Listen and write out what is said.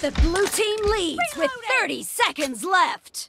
The blue team leads with 30 seconds left.